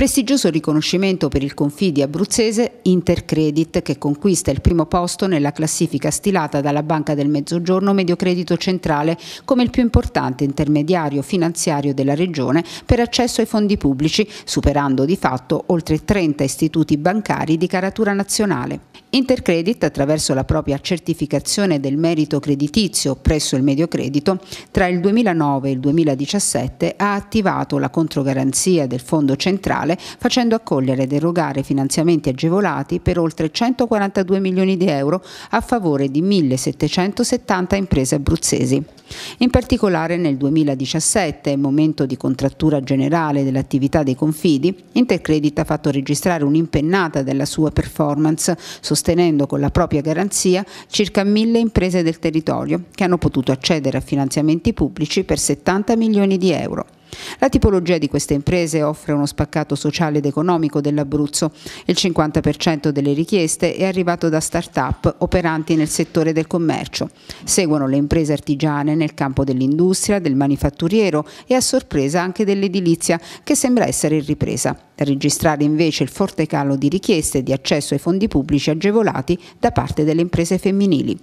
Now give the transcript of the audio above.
Prestigioso riconoscimento per il Confidi abruzzese Intercredit che conquista il primo posto nella classifica stilata dalla Banca del Mezzogiorno Mediocredito Centrale come il più importante intermediario finanziario della regione per accesso ai fondi pubblici, superando di fatto oltre 30 istituti bancari di caratura nazionale. Intercredit, attraverso la propria certificazione del merito creditizio presso il Mediocredito, tra il 2009 e il 2017 ha attivato la controgaranzia del Fondo Centrale facendo accogliere ed erogare finanziamenti agevolati per oltre 142 milioni di euro a favore di 1770 imprese abruzzesi. In particolare nel 2017, momento di contrattura generale dell'attività dei confidi, Intercredit ha fatto registrare un'impennata della sua performance, sostenendo con la propria garanzia circa mille imprese del territorio che hanno potuto accedere a finanziamenti pubblici per 70 milioni di euro. La tipologia di queste imprese offre uno spaccato sociale ed economico dell'Abruzzo. Il 50% delle richieste è arrivato da start-up operanti nel settore del commercio. Seguono le imprese artigiane nel campo dell'industria, del manifatturiero e a sorpresa anche dell'edilizia che sembra essere in ripresa. Da registrare invece il forte calo di richieste di accesso ai fondi pubblici agevolati da parte delle imprese femminili.